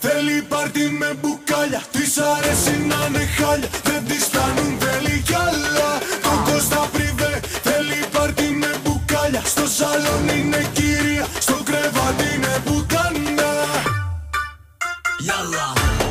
Θέλει πάρτι με μπουκάλια της αρέσει να είναι χάλια. Δεν της φτάνουν θέλει κι άλλα. Τον Κώστα πριβέ Θέλει πάρτι με μπουκάλια. Στο σαλόν είναι κυρία Στο κρεβάτι είναι πουτάνα Yalla